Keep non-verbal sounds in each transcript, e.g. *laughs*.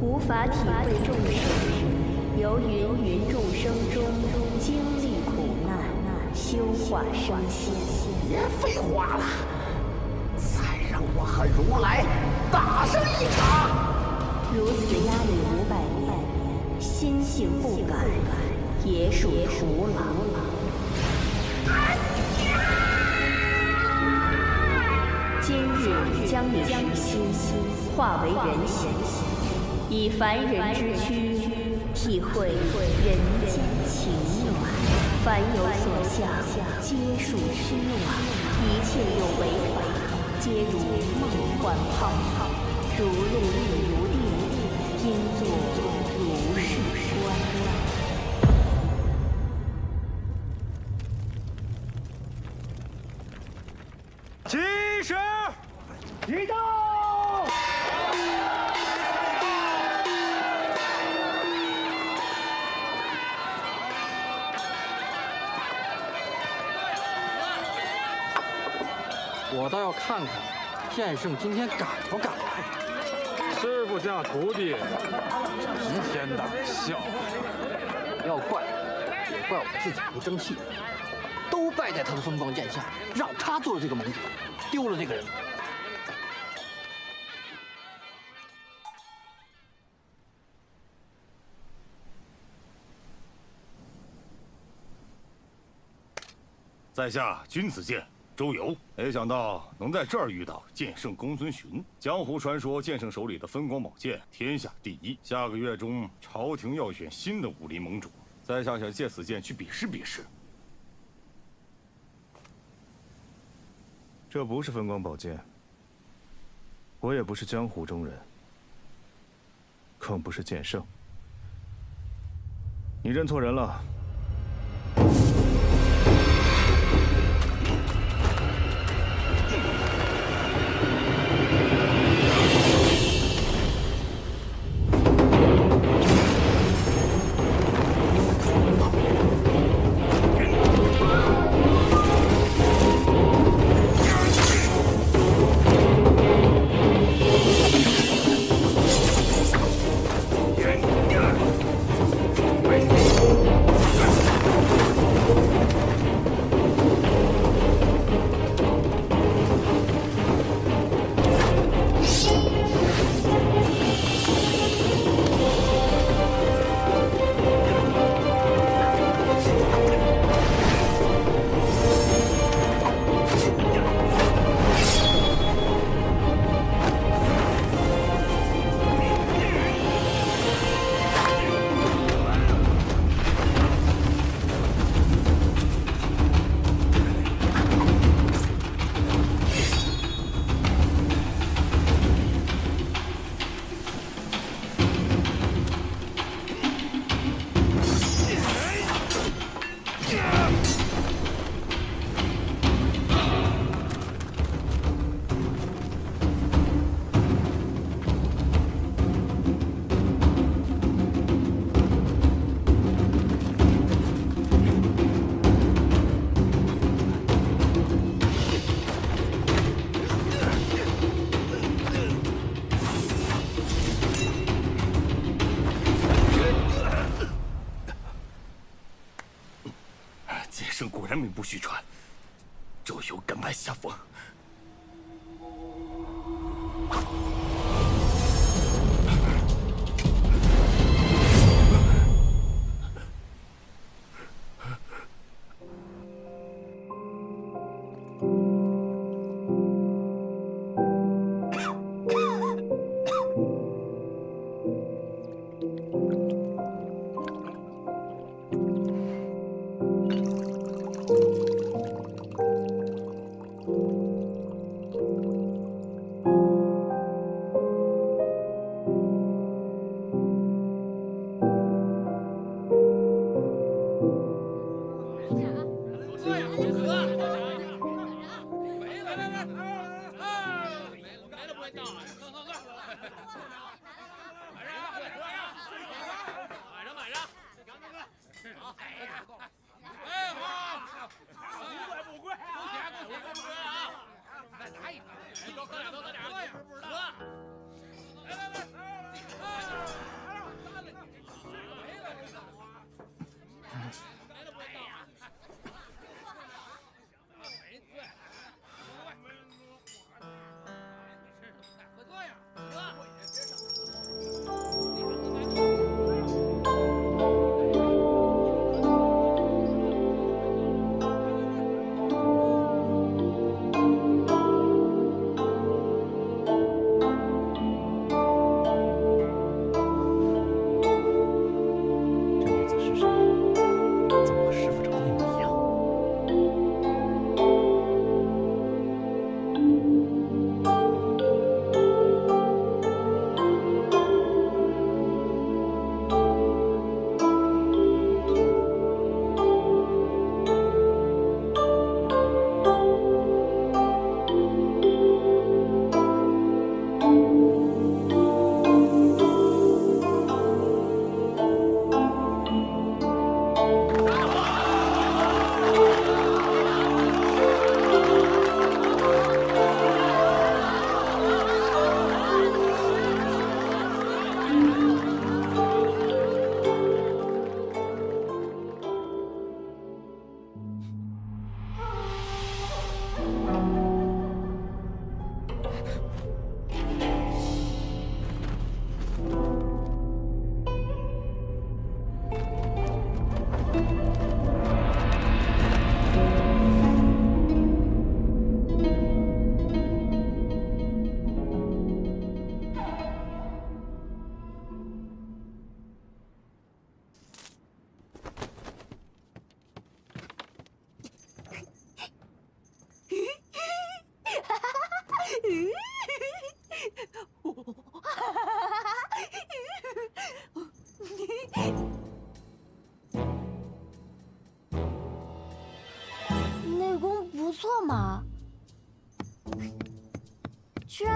无无法体会众生由芸芸众生中经历苦难，修化升仙。别废话了，再让我和如来打上一场！如此压力五百年，心性不改，也属徒劳。今 *laughs* 将你之心化为人形，以凡人之躯体会人间情暖。凡有所向，皆属虚妄；一切有为法，皆如梦幻泡泡。如露亦如电，应作剑圣今天敢不敢来？师傅家徒弟，齐天大笑。要怪，也怪我自己不争气，都败在他的风光剑下，让他做了这个盟主，丢了这个人。在下君子剑周游，没想到能在这儿遇到剑圣公孙寻。江湖传说剑圣手里的分光宝剑天下第一。下个月中，朝廷要选新的武林盟主，在下想借此剑去比试比试。这不是分光宝剑，我也不是江湖中人，更不是剑圣。你认错人了。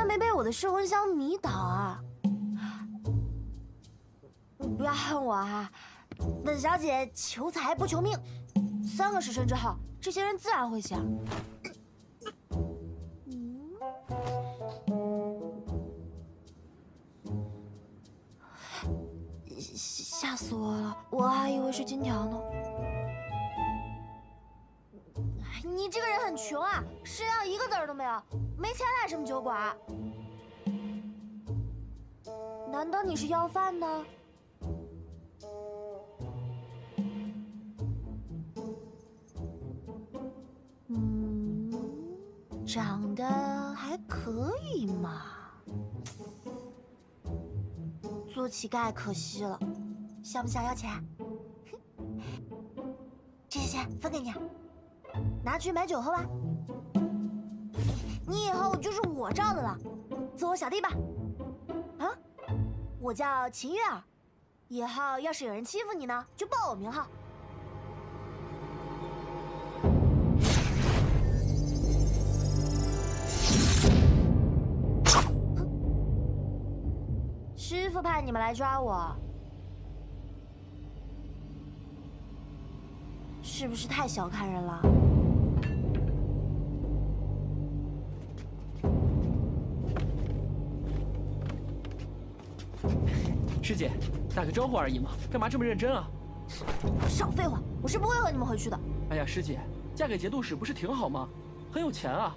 没被我的摄魂香迷倒啊！不要恨我啊！本小姐求财不求命，三个时辰之后，这些人自然会醒。吓死我了！我还以为是金条呢。你这个人很穷啊，身上一个子儿都没有，没钱来什么酒馆？难道你是要饭的？嗯，长得还可以嘛。做乞丐可惜了，想不想要钱？这些钱分给你。拿去买酒喝吧。你以后就是我罩的了，做我小弟吧。啊，我叫秦月儿，以后要是有人欺负你呢，就报我名号。师傅派你们来抓我，是不是太小看人了？师姐，打个招呼而已嘛，干嘛这么认真啊？少废话，我是不会和你们回去的。哎呀，师姐，嫁给节度使不是挺好吗？很有钱啊，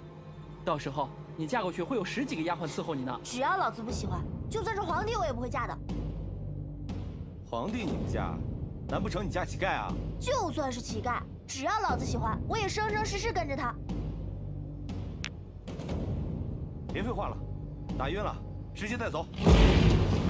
到时候你嫁过去会有十几个丫鬟伺候你呢。只要老子不喜欢，就算是皇帝我也不会嫁的。皇帝你不嫁，难不成你嫁乞丐啊？就算是乞丐，只要老子喜欢，我也生生世世跟着他。别废话了，打晕了，直接带走。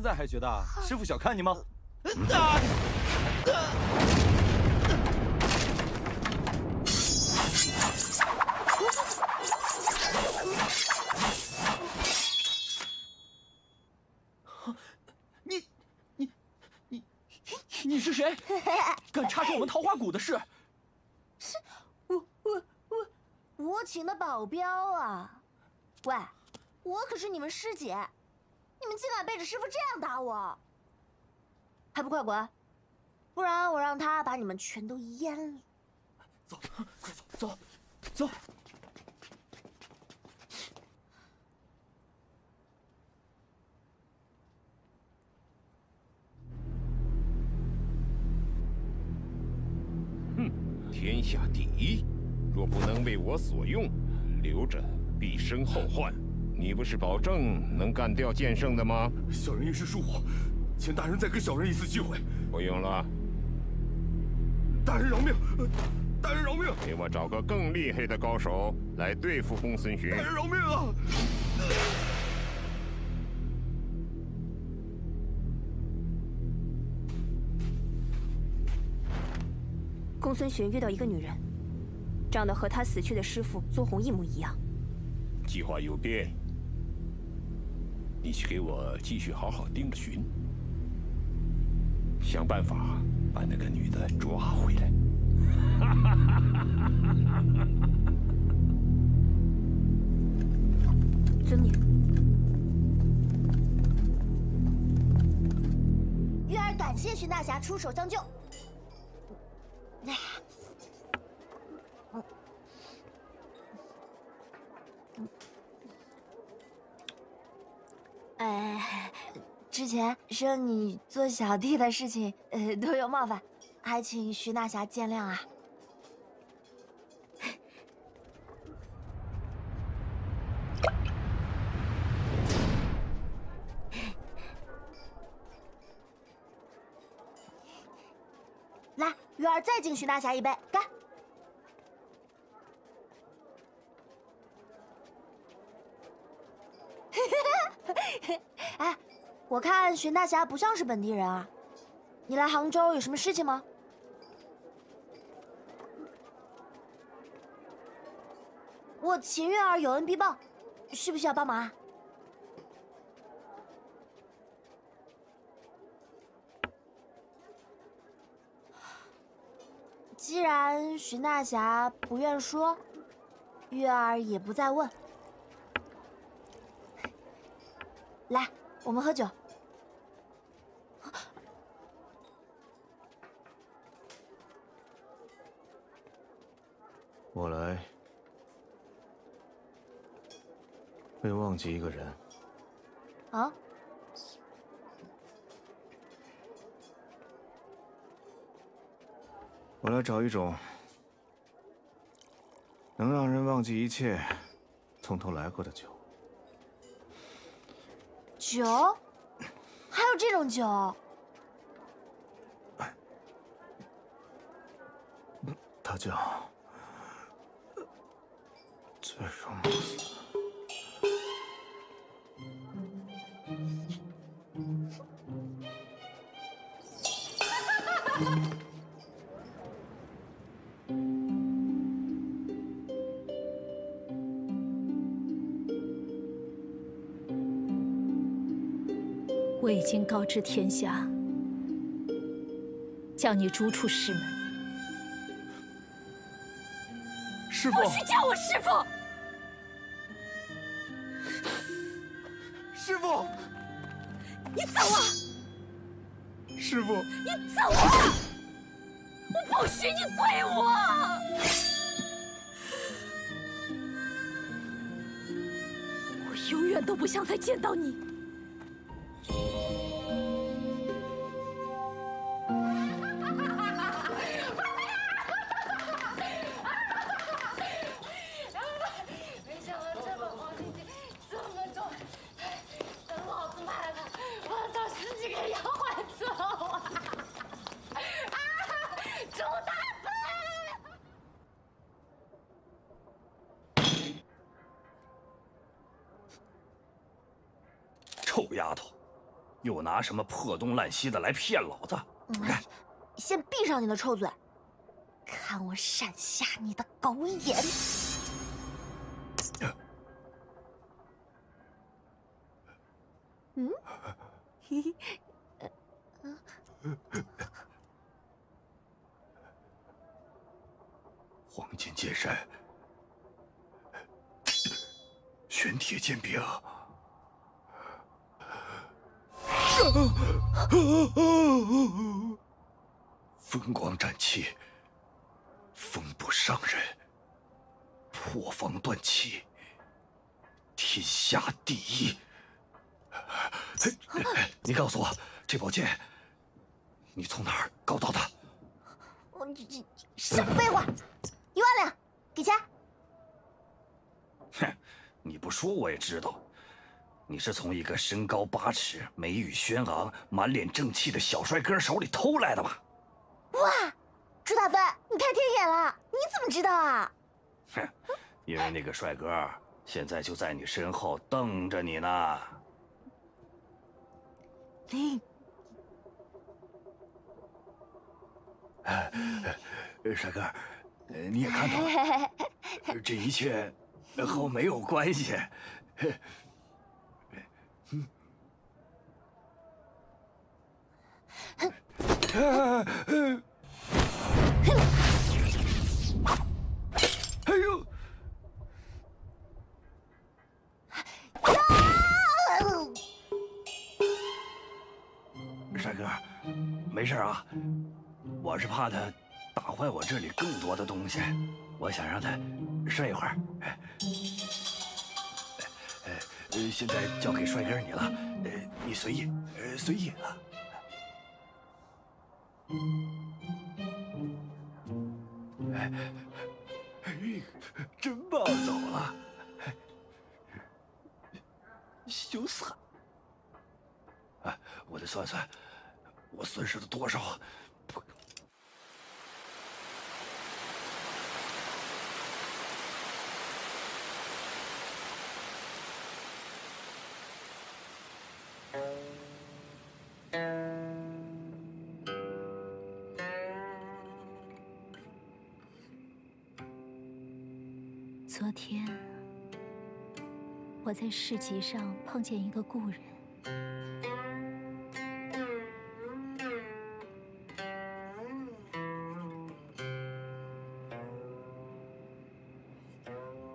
现在还觉得师傅小看你吗？你，你，你，你是谁？*laughs* 敢插手我们桃花谷的事？是，我我我，我请的保镖啊！喂，我可是你们师姐，你们竟敢背着师傅这样打我，还不快滚！不然我让他把你们全都淹了。走，快走，走，走。哼，天下第一，若不能为我所用，留着必生后患。你不是保证能干掉剑圣的吗？小人一时疏忽，请大人再给小人一次机会。不用了。大人饶命！大人饶命！给我找个更厉害的高手来对付公孙寻。大人饶命啊！公孙寻遇到一个女人，长得和他死去的师傅苏红一模一样。计划有变，你去给我继续好好盯着寻，想办法把那个女的抓回来。遵命。月儿感谢徐大侠出手相救。哎，哎之前说你做小弟的事情，呃，多有冒犯，还请徐大侠见谅啊。来，鱼儿再敬徐大侠一杯，干！哎，我看荀大侠不像是本地人啊，你来杭州有什么事情吗？我秦月儿有恩必报，需不需要帮忙啊？既然荀大侠不愿说，月儿也不再问。来，我们喝酒。我来为忘记一个人。啊？我来找一种能让人忘记一切、从头来过的酒。酒？还有这种酒？它叫醉生梦死。我已经告知天下，将你逐出师门。师傅，不许叫我师傅！你走啊！师傅，你走啊！我不许你跪我！我永远都不想再见到你。又拿什么破东烂西的来骗老子？嗯，先闭上你的臭嘴，看我闪瞎你的狗眼！嗯，嘿嘿，嗯。黄金剑山，玄铁剑柄，风光战气，风不伤人，破防断气，天下第一。你告诉我，这宝剑，你从哪儿搞到的？我这这少废话！一万两，给钱。哼，你不说我也知道，你是从一个身高八尺、眉宇轩昂、满脸正气的小帅哥手里偷来的吧？哇，朱大芬，你开天眼了！你怎么知道啊？哼，因为那个帅哥现在就在你身后瞪着你呢。林，帅哥，你也看到了，*laughs* 这一切和我没有关系。哎呦！帅哥，没事啊，我是怕他打坏我这里更多的东西，我想让他睡一会儿。呃，现在交给帅哥你了，呃，你随意，呃，随意啊。哎，真抱，走了，羞死。哎，我得算算，我损失了多少。在市集上碰见一个故人。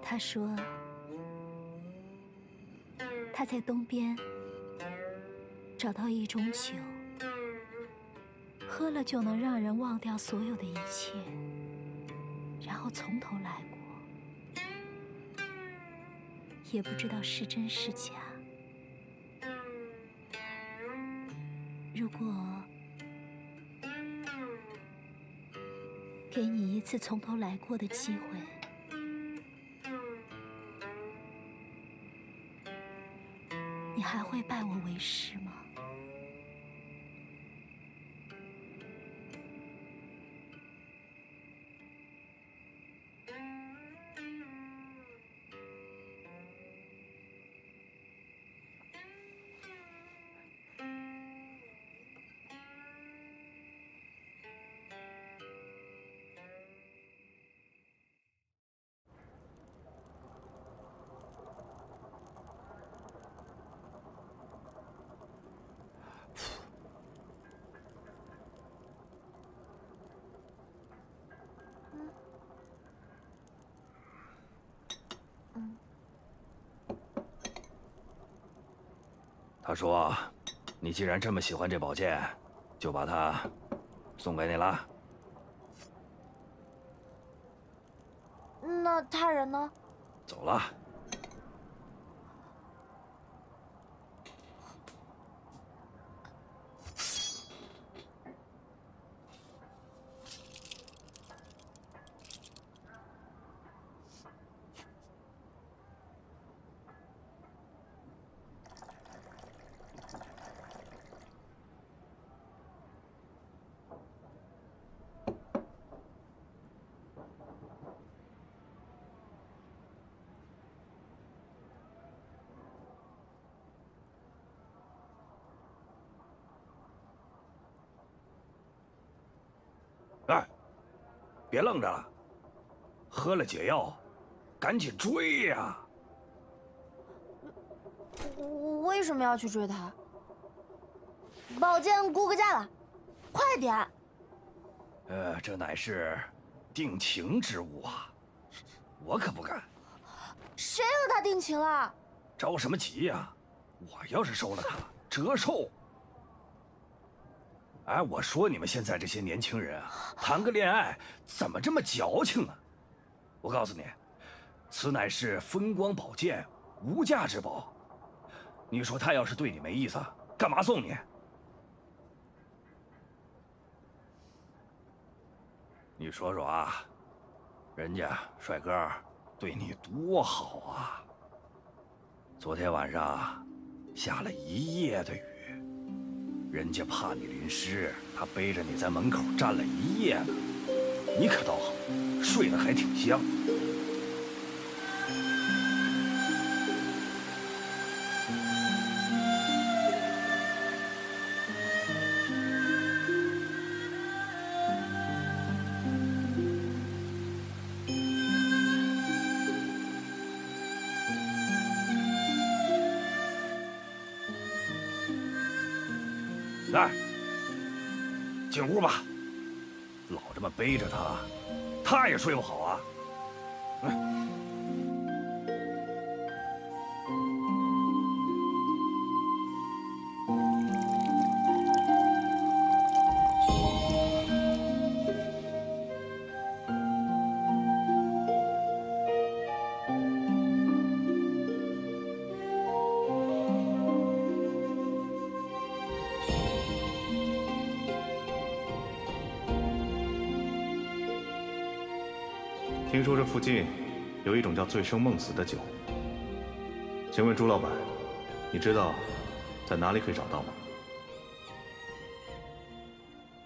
他说，他在东边找到一种酒，喝了就能让人忘掉所有的一切，然后从头来过，也不知道是真是假。如果给你一次从头来过的机会，你还会拜我为师吗？他说：“你既然这么喜欢这宝剑，就把它送给你了。那他人呢？走了。别愣着了，喝了解药，赶紧追呀！我为什么要去追他？宝剑估个价了，快点！呃，这乃是定情之物啊，我可不敢。谁和他定情了？着什么急呀？我要是收了他，折寿。哎，我说你们现在这些年轻人啊，谈个恋爱怎么这么矫情啊？我告诉你，此乃是风光宝剑，无价之宝。你说他要是对你没意思，干嘛送你？你说说啊，人家帅哥对你多好啊！昨天晚上下了一夜的雨，人家怕你淋湿，他背着你在门口站了一夜呢。你可倒好，睡得还挺香。背着他，他也睡不好。听说这附近有一种叫醉生梦死的酒，请问朱老板，你知道在哪里可以找到吗？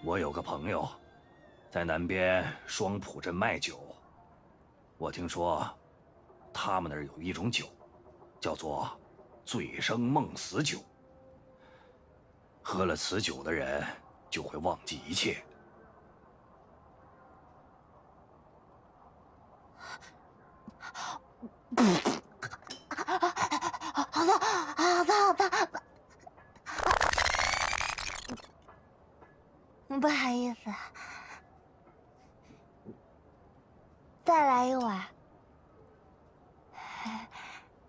我有个朋友，在南边双浦镇卖酒。我听说，他们那儿有一种酒，叫做醉生梦死酒。喝了此酒的人，就会忘记一切。好的，好的，好的。不好意思，再来一碗。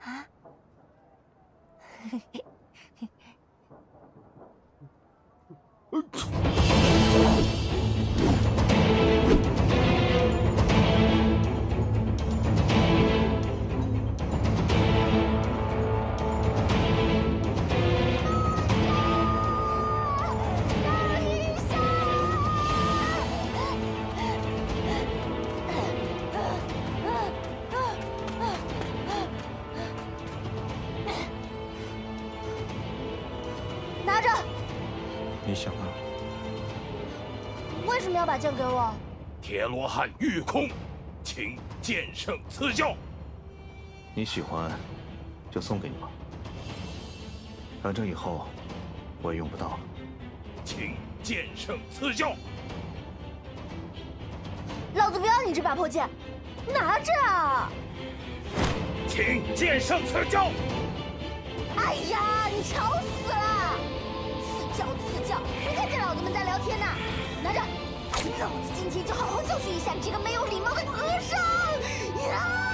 啊？汉御空，请剑圣赐教。你喜欢，就送给你吧。反正以后我也用不到了。请剑圣赐教。老子不要你这把破剑，拿着啊！请剑圣赐教。哎呀，你吵死了！赐教赐教，谁看见老子们在聊天呢？拿着，老子今天就好好教训一下你这个没有礼貌的和尚！啊！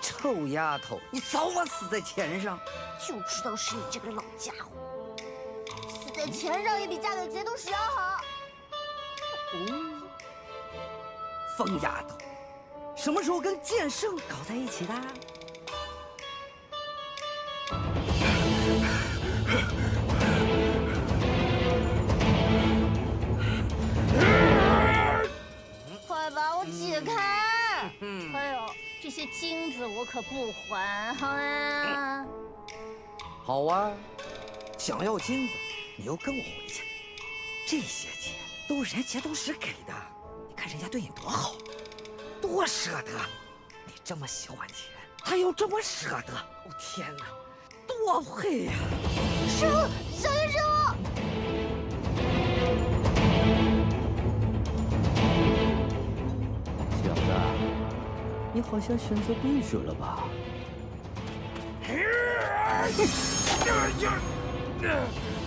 臭丫头，你早晚死在钱上！就知道是你这个老家伙，死在钱上也比嫁给节度使要好。哦，疯丫头，什么时候跟剑圣搞在一起的？好啊，想要金子，你又跟我回去。这些钱都是人家节度使给的，你看人家对你多好，多舍得。你这么喜欢钱，他又这么舍得，哦天哪，多配呀！师傅，小心师傅！小子，你好像选择对手了吧？*laughs* Your...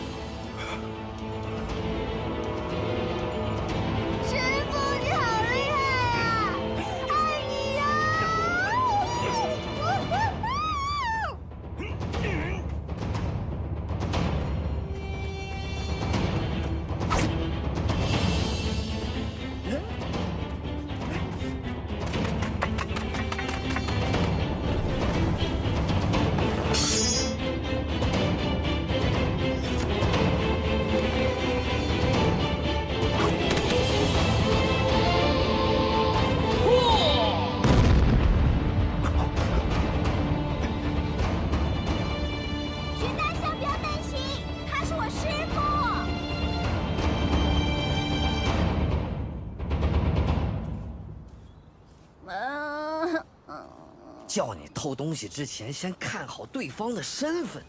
叫你偷东西之前，先看好对方的身份，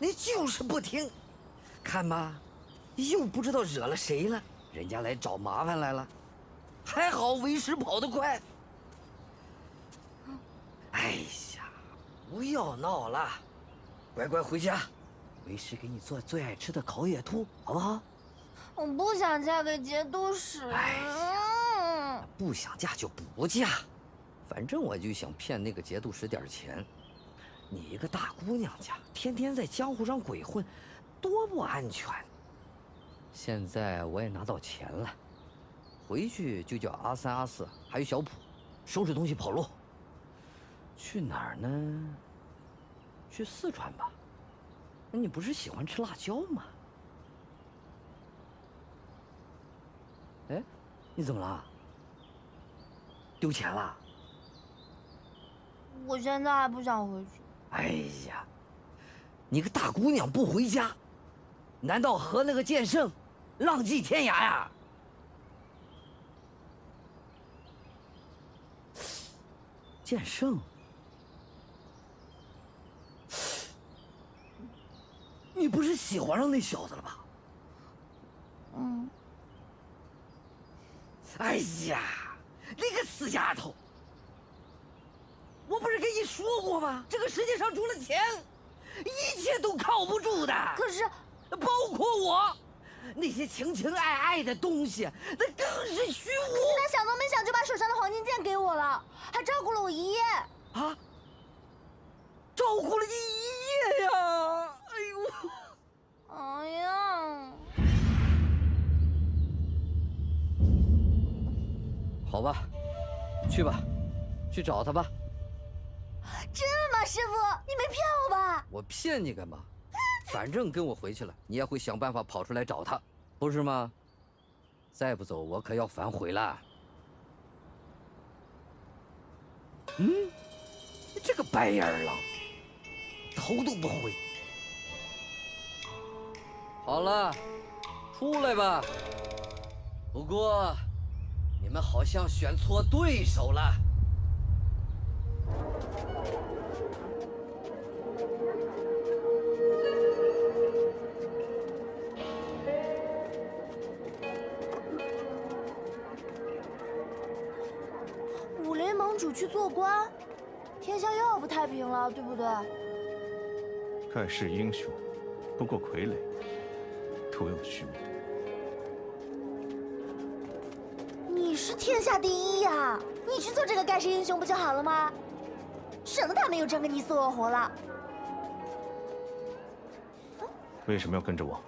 你就是不听。看吧，又不知道惹了谁了，人家来找麻烦来了。还好为师跑得快。哎呀，不要闹了，乖乖回家，为师给你做最爱吃的烤野兔，好不好？我不想嫁给节度使。嗯不想嫁就不嫁，反正我就想骗那个节度使点钱。你一个大姑娘家，天天在江湖上鬼混，多不安全。现在我也拿到钱了，回去就叫阿三、阿四还有小普收拾东西跑路。去哪儿呢？去四川吧。那你不是喜欢吃辣椒吗？哎，你怎么了？丢钱了？我现在还不想回去。哎呀，你个大姑娘不回家，难道和那个剑圣浪迹天涯呀？剑圣，你不是喜欢上那小子了吧？嗯。哎呀，你个死丫头！我不是跟你说过吗？这个世界上除了钱，一切都靠不住的。可是，包括我，那些情情爱爱的东西，那更是虚无。可是他想都没想就把手上的黄金剑给我了，还照顾了我一夜。啊！照顾了你一夜呀！哎呦！哎呀！好吧，去吧，去找他吧。真的吗，师傅？你没骗我吧？我骗你干嘛？*laughs* 反正跟我回去了，你也会想办法跑出来找他，不是吗？再不走，我可要反悔了。嗯，你这个白眼狼，头都不回。好了，出来吧。不过，你们好像选错对手了。主去做官，天下又要不太平了，对不对？盖世英雄，不过傀儡，徒有虚名。你是天下第一呀！你去做这个盖世英雄不就好了吗？省得他们又争个你死我活了。为什么要跟着我？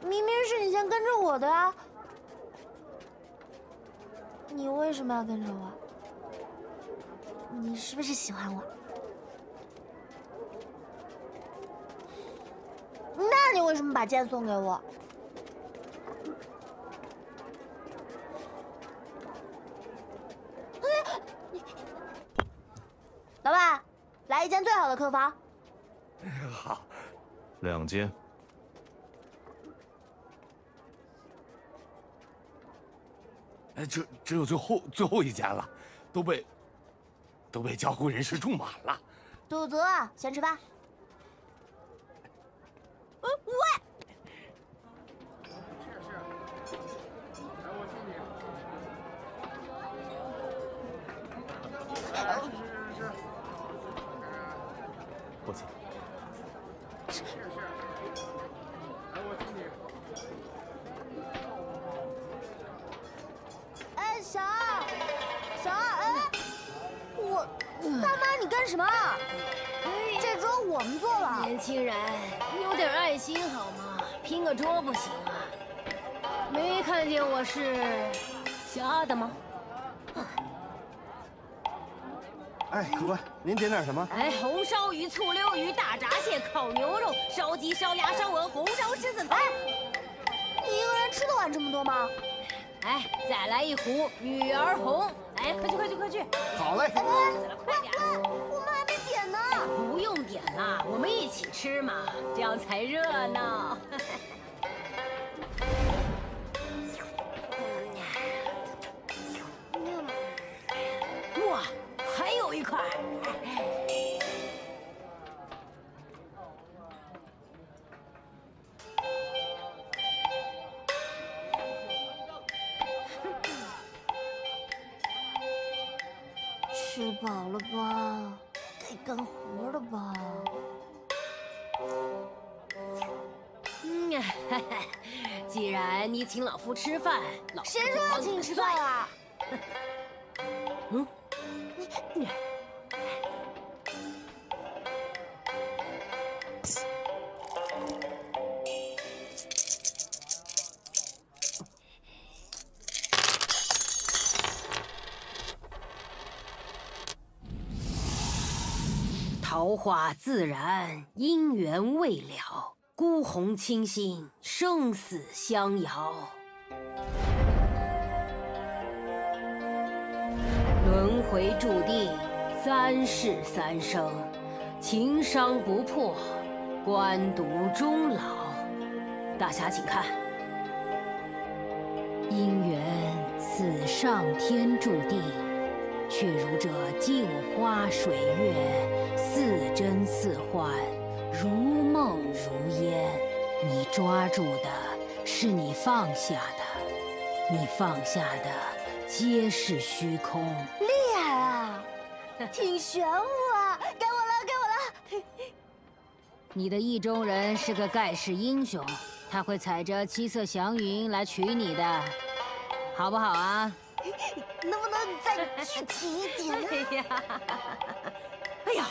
明明是你先跟着我的啊！你为什么要跟着我？你是不是喜欢我？那你为什么把剑送给我？老板，来一间最好的客房。*laughs* 好，两间。哎，只只有最后最后一间了，都被都被江湖人士住满了。肚子饿，先吃饭。呃，喂。什么？哎，红烧鱼、醋溜鱼、大闸蟹、烤牛肉、烧鸡、烧鸭、烧鹅、红烧狮子头。你一个人吃得完这么多吗？哎，再来一壶女儿红。哎，快去快去快去！好嘞。快点！我们还没点呢。不用点了，我们一起吃嘛，这样才热闹。吃饱了吧？该干活了吧？嗯，*laughs* 既然你请老夫吃饭，老夫谁说要请你吃饭啊？*laughs* 桃花自然，姻缘未了，孤鸿倾心，生死相遥。轮回注定，三世三生，情伤不破，官渡终老。大侠，请看，姻缘似上天注定，却如这镜花水月，似真似幻，如梦如烟。你抓住的是你放下的，你放下的皆是虚空。厉害啊，挺玄乎啊！该我了，该我了。*laughs* 你的意中人是个盖世英雄，他会踩着七色祥云来娶你的，好不好啊？*laughs* 能不能再具体一点？*laughs* 哎呀，*laughs* 哎呀，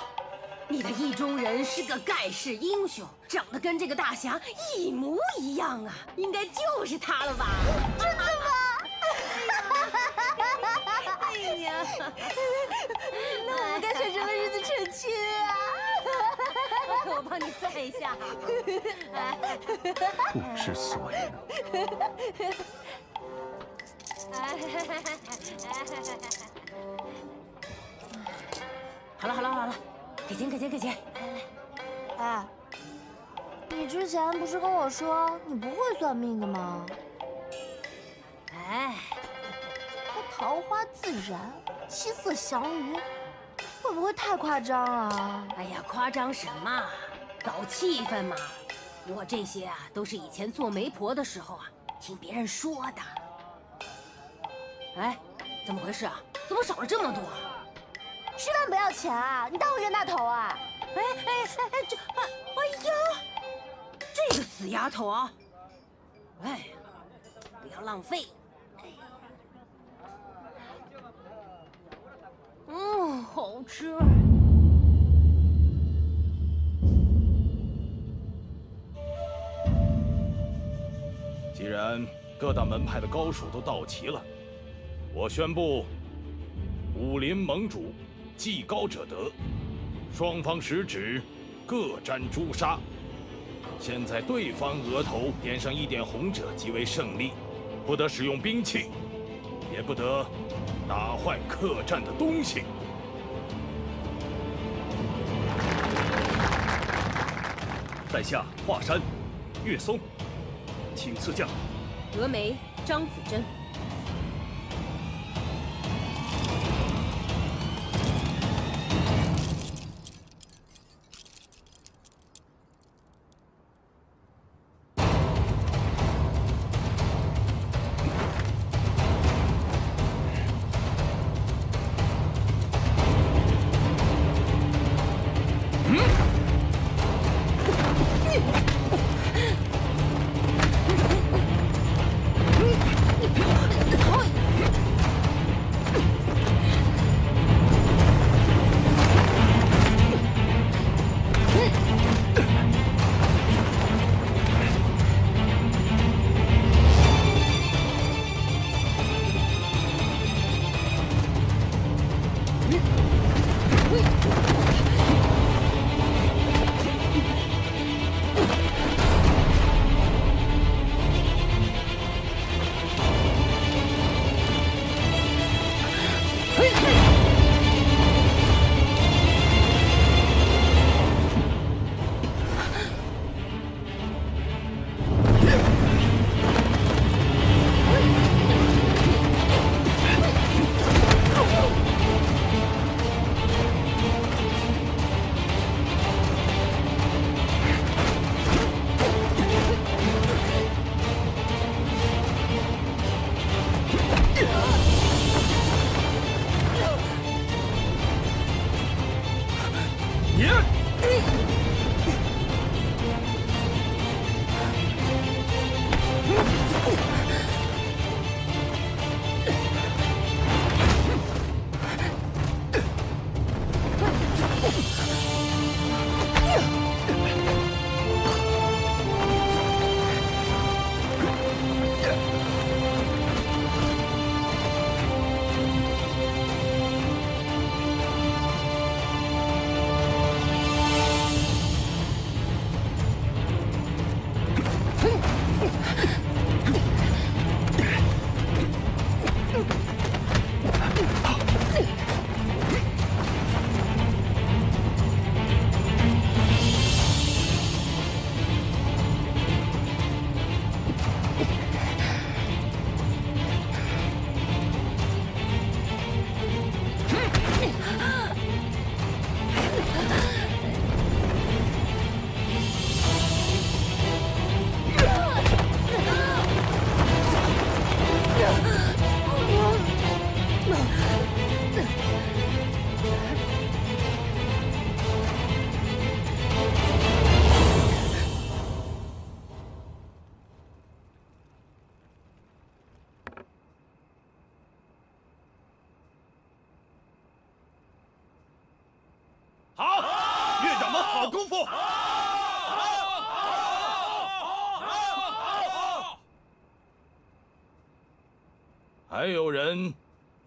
你的意中人是个盖世英雄，长得跟这个大侠一模一样啊，应该就是他了吧？真的吗？哎呀，那我们该选什么日子成亲啊？我帮你算一下。不知所云。好了好了好了，给钱给钱给钱！哎，你之前不是跟我说你不会算命的吗？哎，还桃花自然，七色祥云，会不会太夸张啊？哎呀，夸张什么？搞气氛嘛。我这些啊，都是以前做媒婆的时候啊，听别人说的。哎，怎么回事啊？怎么少了这么多？吃饭不要钱啊？你当我冤大头啊？哎哎哎哎，这哎哎呀，这个死丫头啊！哎，不要浪费。嗯，好吃。既然各大门派的高手都到齐了，我宣布，武林盟主技高者得，双方食指各沾朱砂，先在对方额头点上一点红者即为胜利，不得使用兵器，也不得打坏客栈的东西。在下华山岳松，请赐教。峨眉张子珍。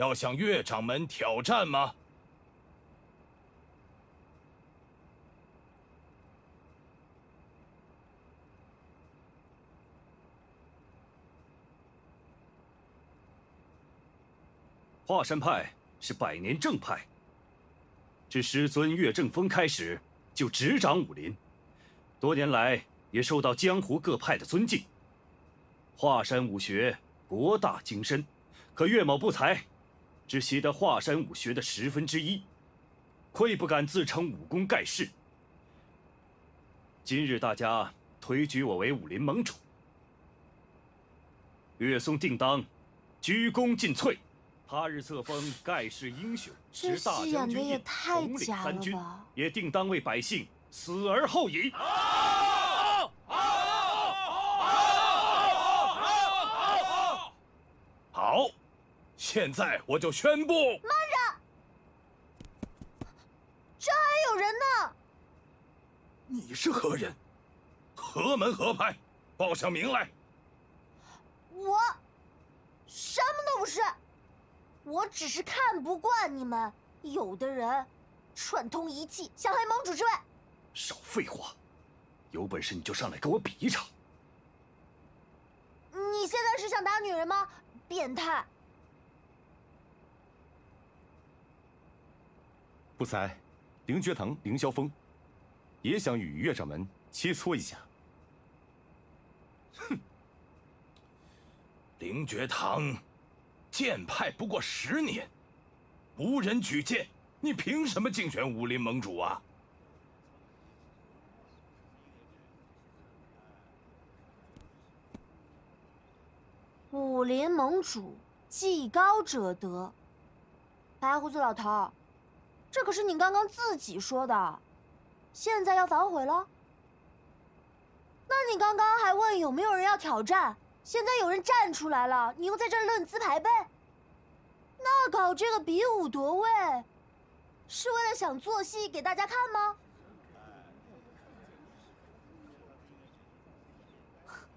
要向岳掌门挑战吗？华山派是百年正派，自师尊岳正风开始就执掌武林，多年来也受到江湖各派的尊敬。华山武学博大精深，可岳某不才，只习得华山武学的十分之一，愧不敢自称武功盖世。今日大家推举我为武林盟主，岳松定当鞠躬尽瘁。他日册封盖世英雄，这执大戏演的将军印，也太统领假三军了吧，也定当为百姓死而后已。好，现在我就宣布，慢着！这还有人呢？你是何人？何门何派？报上名来。我什么都不是，我只是看不惯你们有的人串通一气，想害盟主之位。少废话，有本事你就上来跟我比一场。你现在是想打女人吗？变态！不才，凌绝堂、凌霄峰也想与岳掌门切磋一下。哼，凌绝堂剑派不过十年，无人举荐，你凭什么竞选武林盟主啊？武林盟主，技高者得。白胡子老头，这可是你刚刚自己说的，现在要反悔了？那你刚刚还问有没有人要挑战，现在有人站出来了，你又在这儿论资排辈？那搞这个比武夺位，是为了想做戏给大家看吗？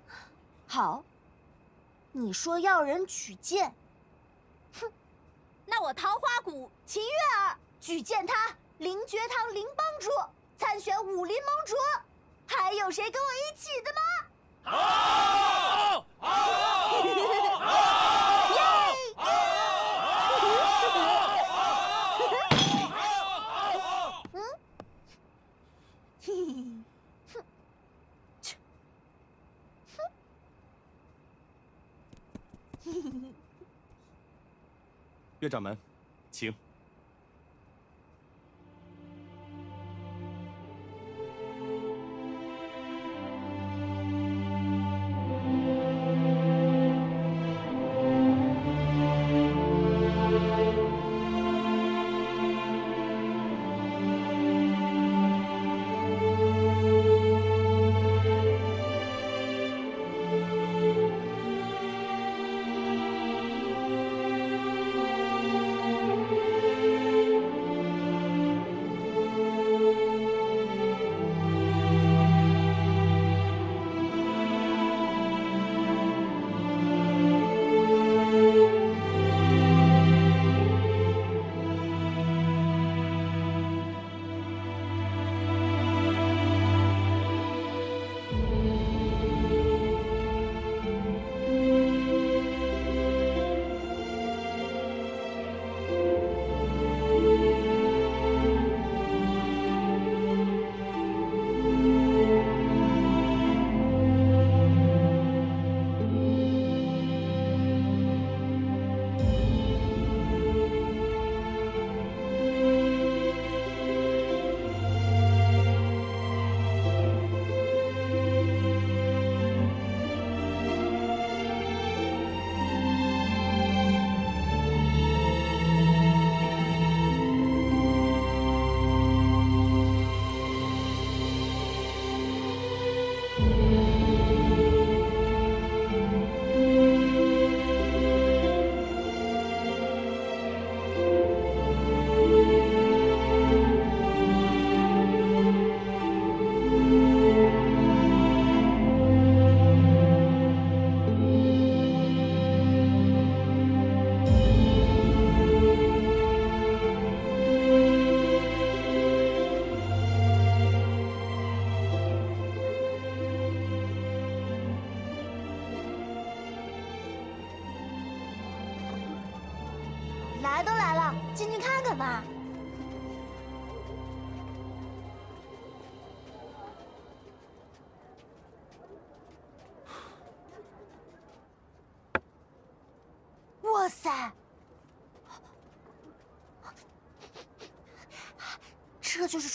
*laughs* 好。你说要人举荐，哼，*laughs* 那我桃花谷秦月儿举荐他凌绝堂凌帮主参选武林盟主，还有谁跟我一起的吗？好，好，好，嗯，嘿嘿。岳掌门，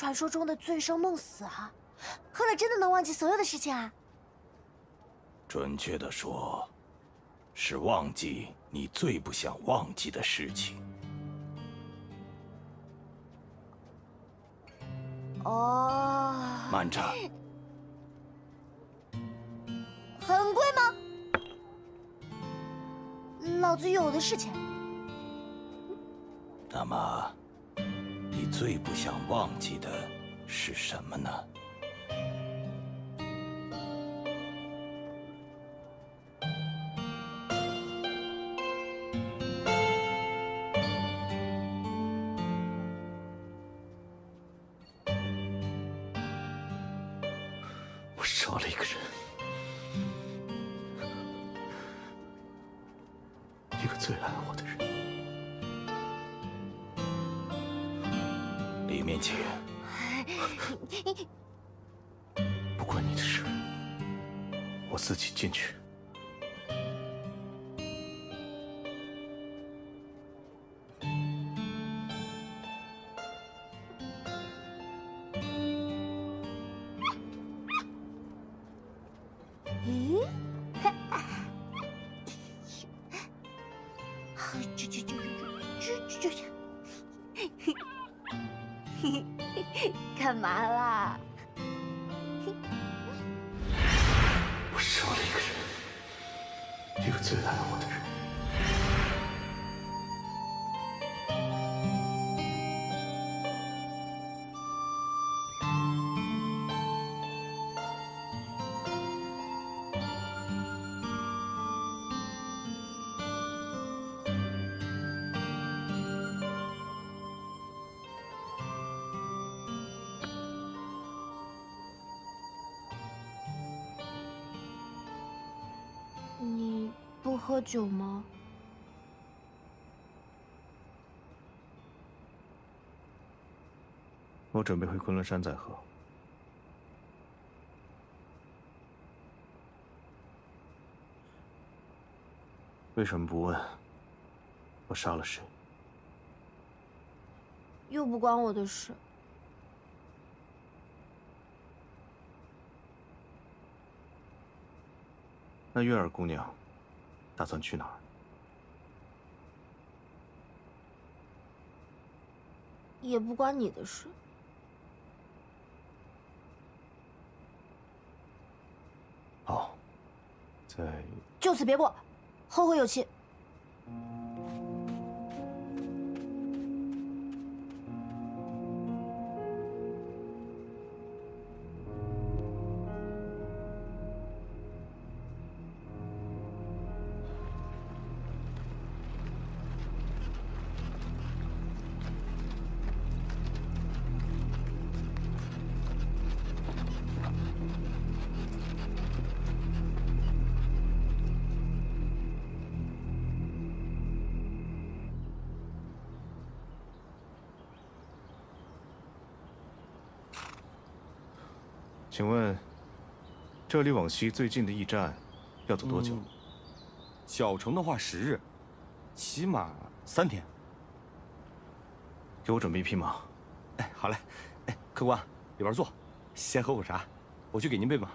传说中的醉生梦死啊！喝了真的能忘记所有的事情啊？准确的说，是忘记你最不想忘记的事情。哦，慢着，很贵吗？老子有的是钱。那么，你最不想忘记的是什么呢？我杀了一个人，面前，不关你的事，我自己进去。酒吗？我准备回昆仑山再喝。为什么不问我杀了谁？又不关我的事。那月儿姑娘打算去哪儿？也不关你的事。好，在就此别过，后会有期。请问，这里往西最近的驿站要走多久？嗯小城的话十日，起码三天。给我准备一匹马。哎，好嘞。哎，客官，里边坐，先喝口茶，我去给您备马。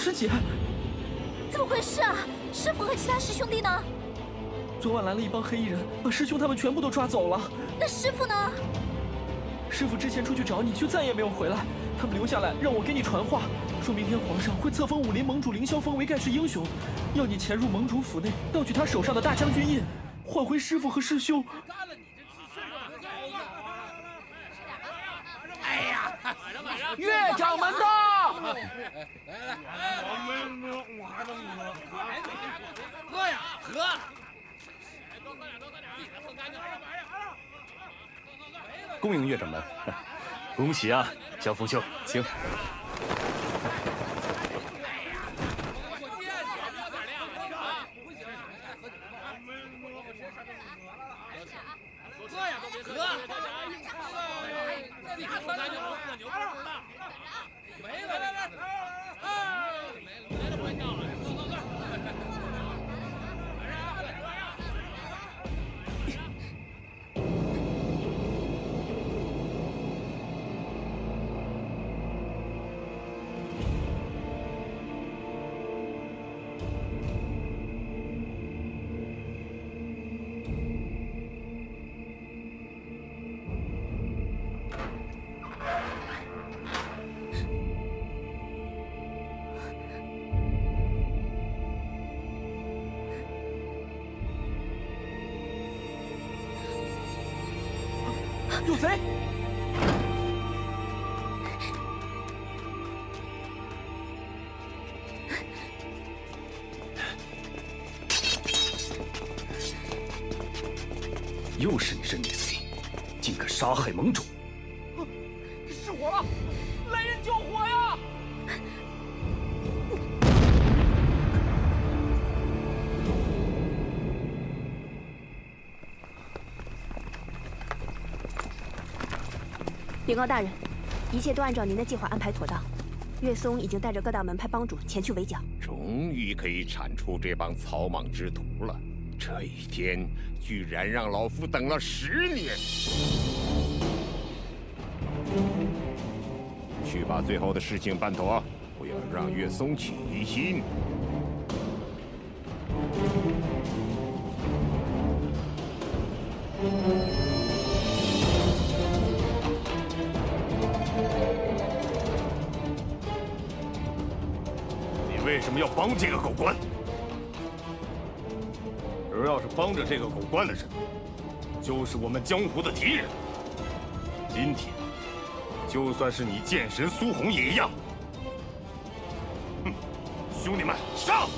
师姐，怎么回事啊？师傅和其他师兄弟呢？昨晚来了一帮黑衣人，把师兄他们全部都抓走了。那师傅呢？师傅之前出去找你，就再也没有回来。他们留下来让我给你传话，说明天皇上会册封武林盟主凌霄峰为盖世英雄，要你潜入盟主府内，盗取他手上的大将军印，换回师傅和师兄。哎呀，岳掌门到！来来来喝呀喝！恭迎岳掌门，*laughs* 恭喜啊，江峰兄，请。杀害盟主！失火了！来人救火呀！禀告大人，一切都按照您的计划安排妥当。岳松已经带着各大门派帮主前去围剿。终于可以铲除这帮草莽之徒了。这一天，居然让老夫等了十年。去把最后的事情办妥，不要让岳松起疑心。你为什么要帮这个狗官？帮着这个狗官的人，就是我们江湖的敌人。今天，就算是你剑神苏红也一样。哼，兄弟们，上！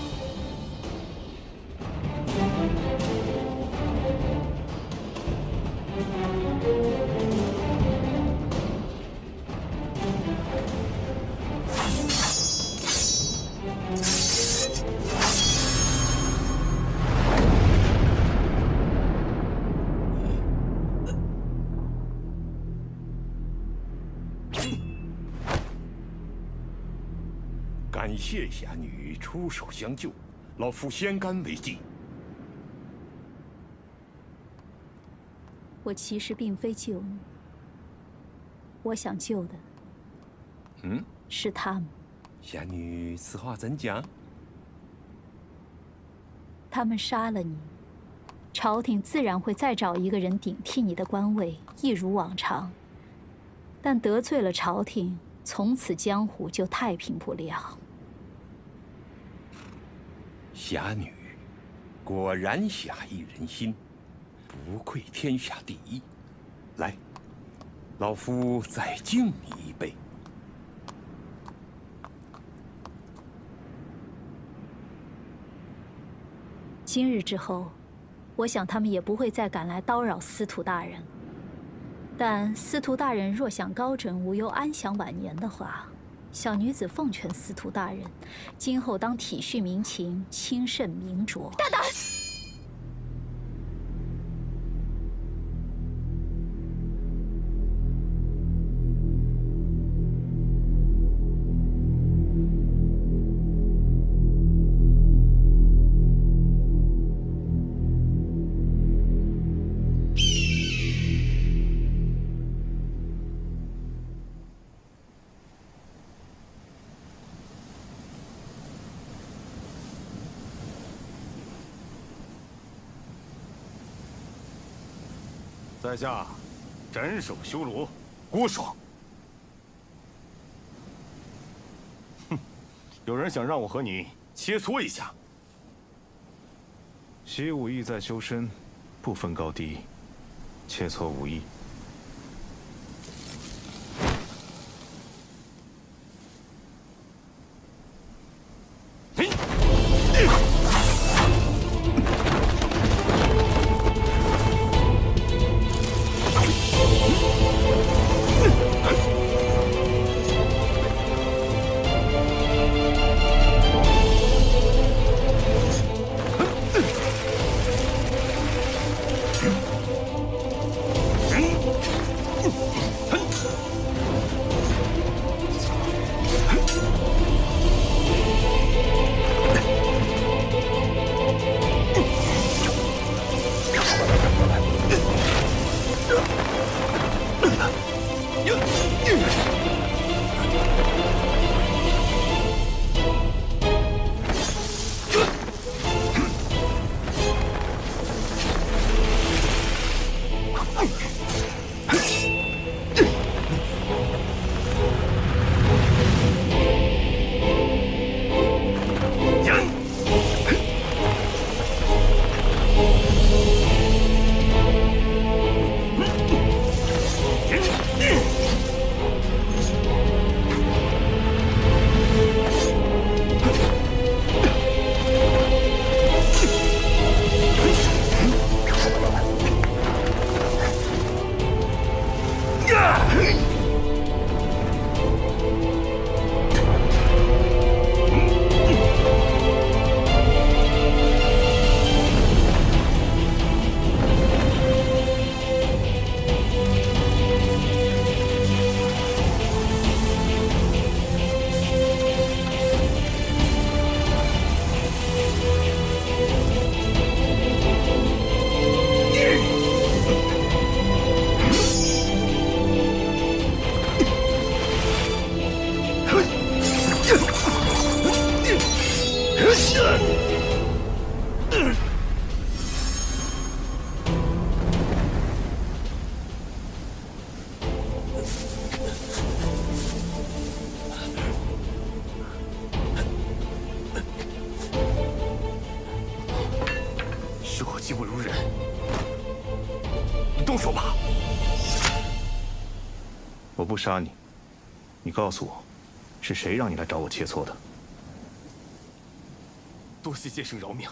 谢侠女出手相救，老夫先干为敬。我其实并非救你，我想救的嗯，是他们。侠女此话怎讲？他们杀了你，朝廷自然会再找一个人顶替你的官位，一如往常。但得罪了朝廷，从此江湖就太平不了。侠女，果然侠义人心，不愧天下第一。来，老夫再敬你一杯。今日之后，我想他们也不会再敢来叨扰司徒大人。但司徒大人若想高枕无忧、安享晚年的话，小女子奉劝司徒大人，今后当体恤民情，轻慎明浊。大胆！在下斩首修罗郭爽。哼，有人想让我和你切磋一下。习武意在修身，不分高低，切磋武艺。杀你，你告诉我，是谁让你来找我切磋的？多谢剑圣饶命。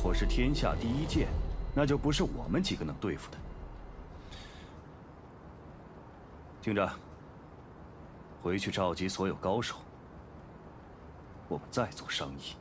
既然同伙是天下第一剑，那就不是我们几个能对付的。听着，回去召集所有高手，我们再做商议。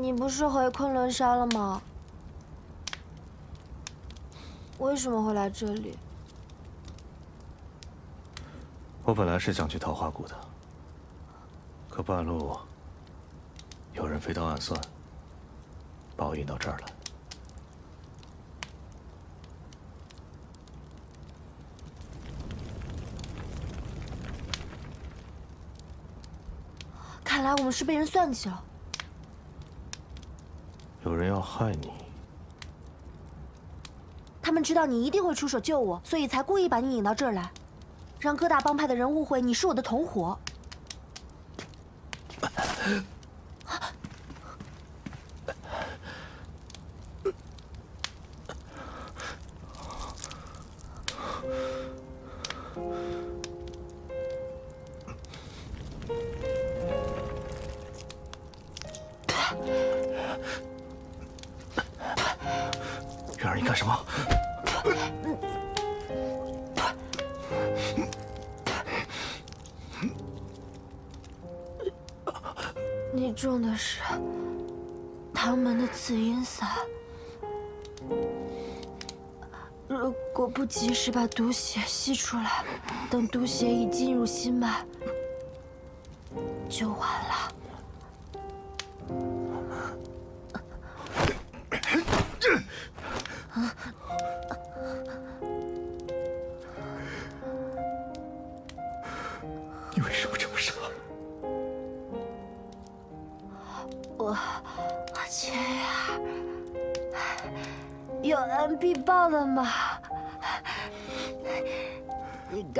你不是回昆仑山了吗？为什么会来这里？我本来是想去桃花谷的，可半路有人飞刀暗算，把我引到这儿来。看来我们是被人算计了。有人要害你，他们知道你一定会出手救我，所以才故意把你引到这儿来，让各大帮派的人误会你是我的同伙。是把毒血吸出来，等毒血已进入心脉，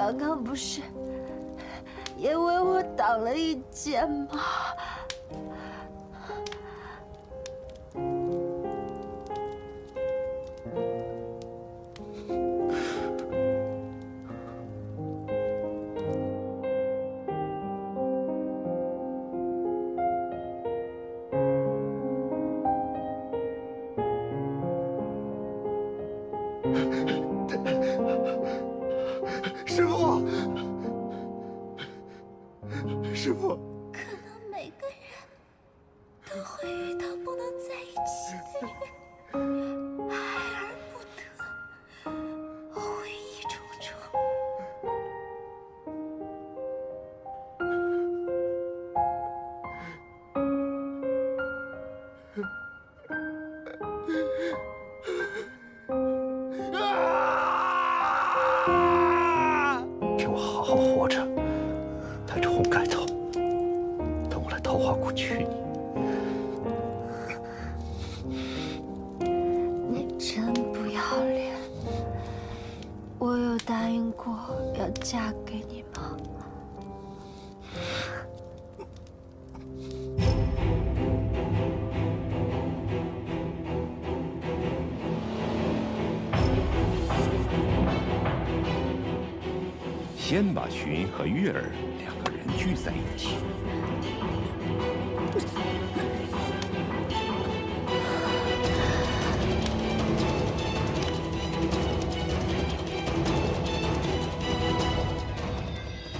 刚刚不是也为我挡了一剑吗？我去你。你真不要脸！我有答应过要嫁给你吗？先把寻和月儿两个人聚在一起。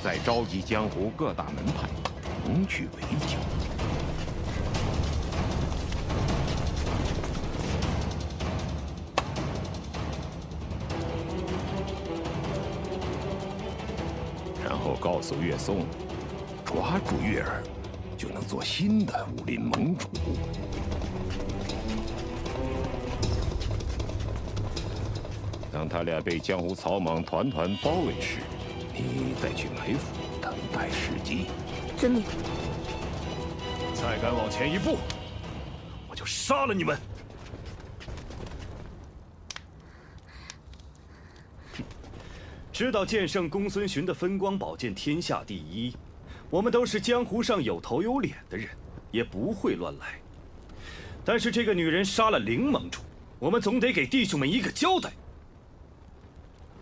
再召集江湖各大门派，同去围剿。然后告诉岳松，抓住月儿，做新的武林盟主。当他俩被江湖草莽团团包围时，你再去埋伏，等待时机。遵命。再敢往前一步，我就杀了你们！知道剑圣公孙寻的分光宝剑天下第一，我们都是江湖上有头有脸的人，也不会乱来。但是这个女人杀了林盟主，我们总得给弟兄们一个交代。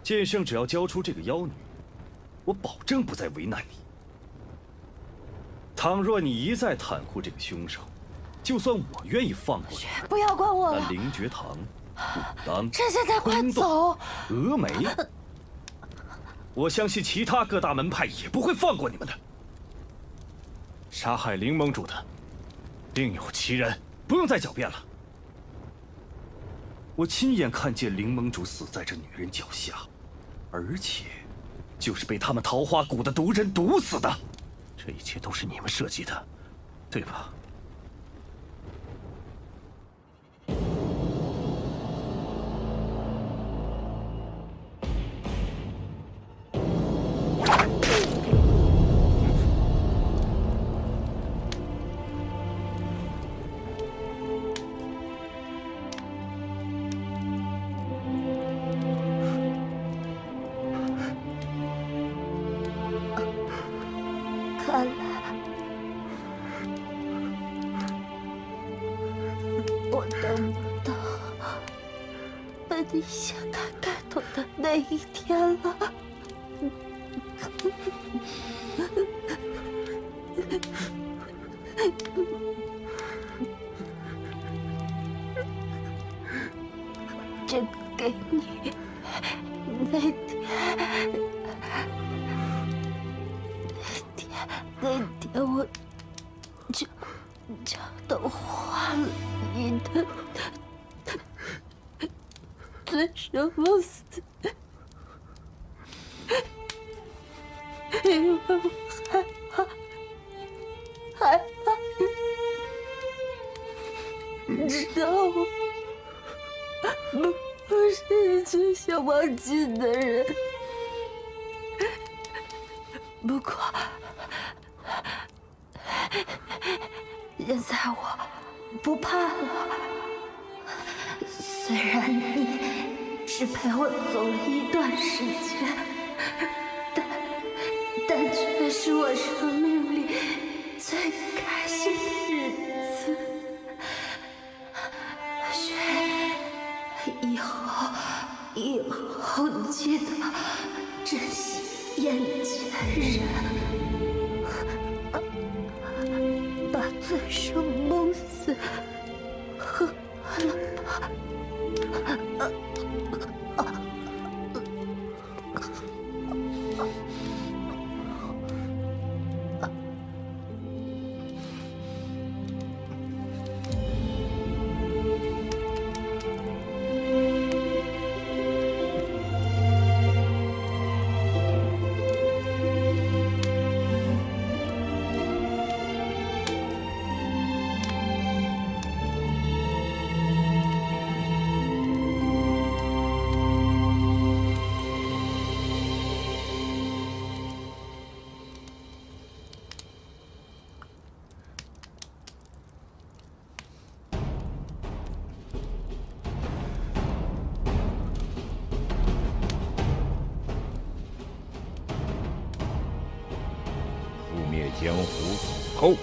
剑圣只要交出这个妖女，我保证不再为难你。倘若你一再袒护这个凶手，就算我愿意放过你，不要管我了但，灵觉堂、武当、趁现在快昆走！峨眉，我相信其他各大门派也不会放过你们的。杀害林盟主的，另有其人。不用再狡辩了。我亲眼看见林盟主死在这女人脚下，而且就是被他们桃花谷的毒人毒死的。这一切都是你们设计的，对吧？江湖死后，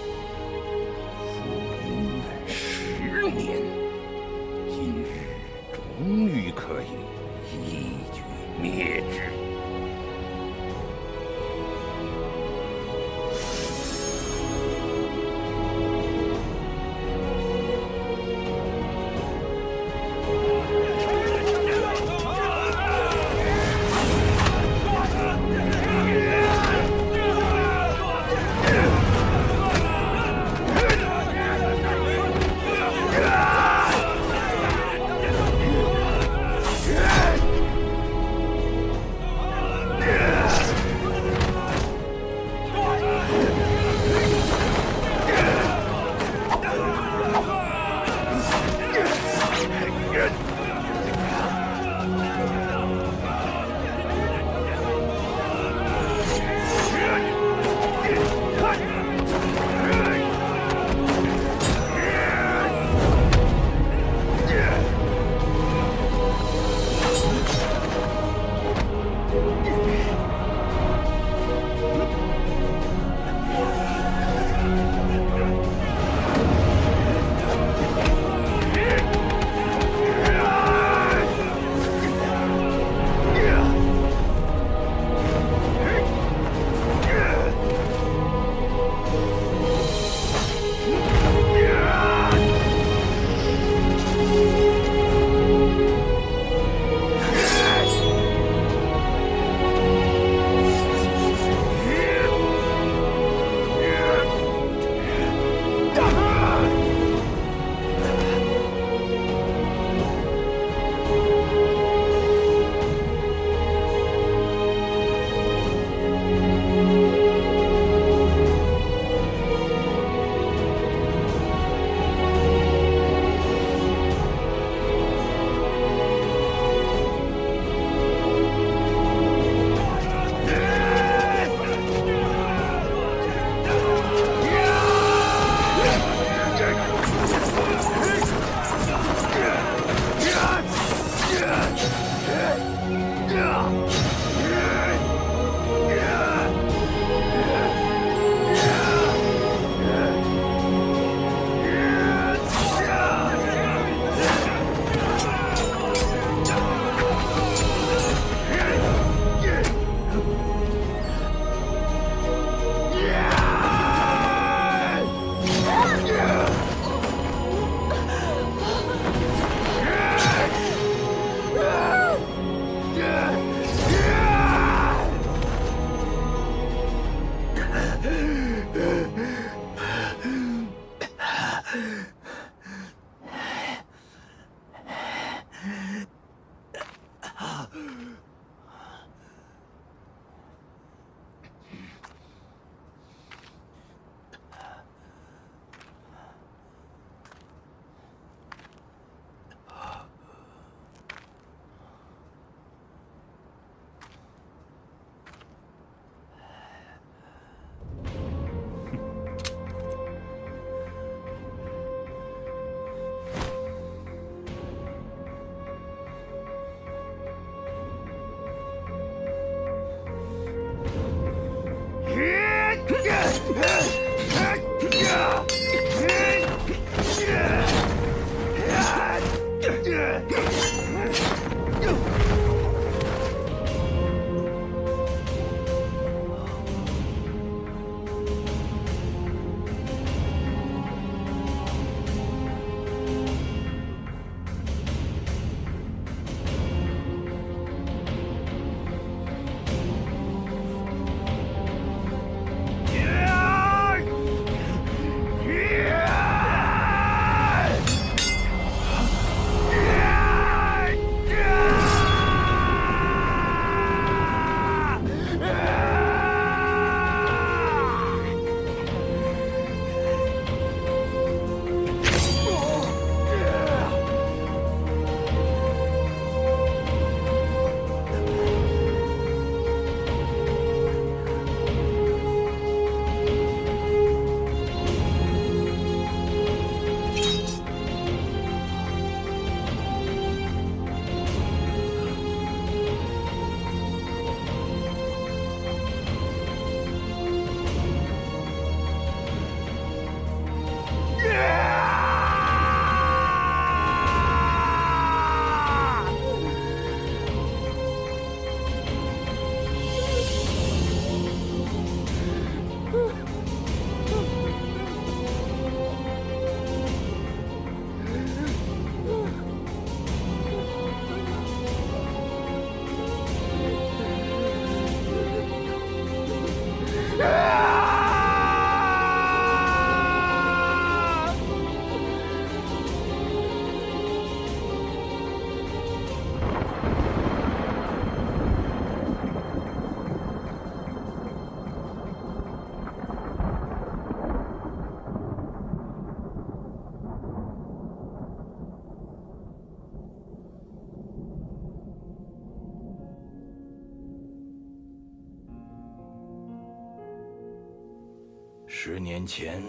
年前，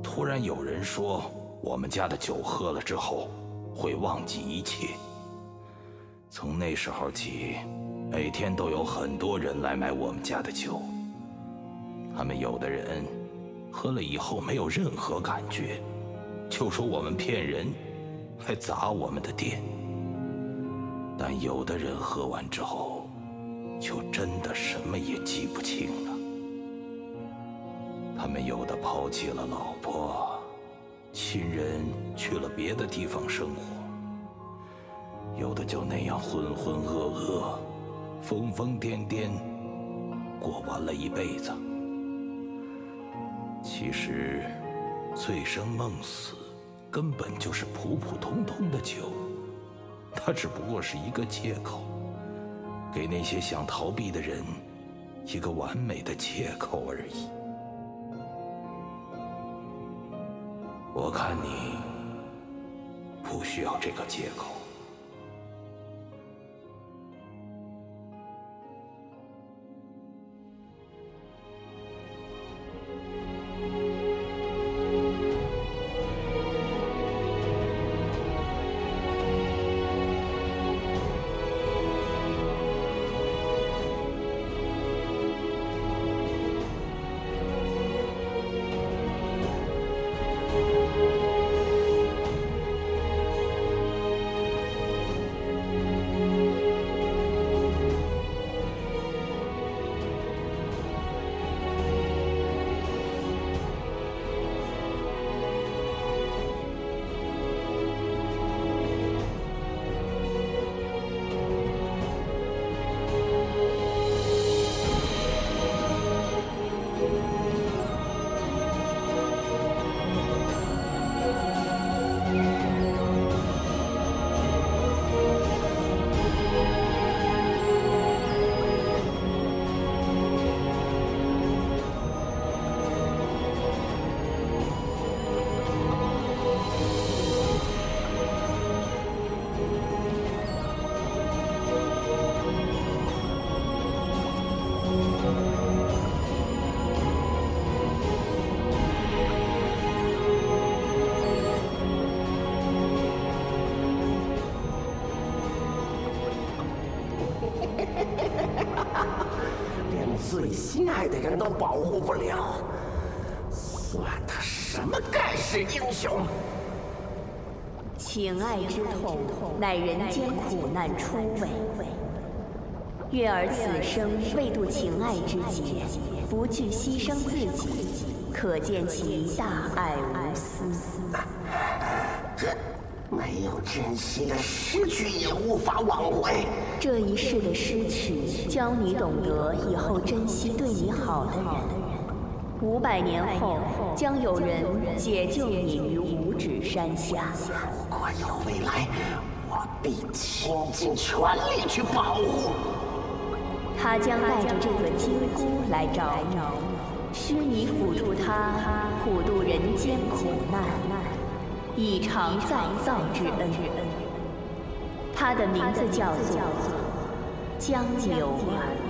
突然有人说我们家的酒喝了之后会忘记一切。从那时候起，每天都有很多人来买我们家的酒。他们有的人喝了以后没有任何感觉，就说我们骗人，还砸我们的店。但有的人喝完之后，就真的什么也记不清了。他们有的抛弃了老婆、亲人，去了别的地方生活；有的就那样浑浑噩噩、疯疯癫癫，过完了一辈子。其实，醉生梦死根本就是普普通通的酒，它只不过是一个借口，给那些想逃避的人一个完美的借口而已。我看你不需要这个借口。保护不了，算他什么盖世英雄？情爱之痛，乃人间苦难初味。月儿此生未度情爱之劫，不惧牺牲自己，可见其大爱无私。这没有珍惜的失去也无法挽回。这一世的失去，教你懂得以后珍惜对你好的人。五百年后，将有人解救你于五指山下。如果有未来，我必倾尽全力去保护。他将带着这个金箍来找你，需你辅助他普渡人间苦难，以偿再造之恩。他的名字叫做江流儿。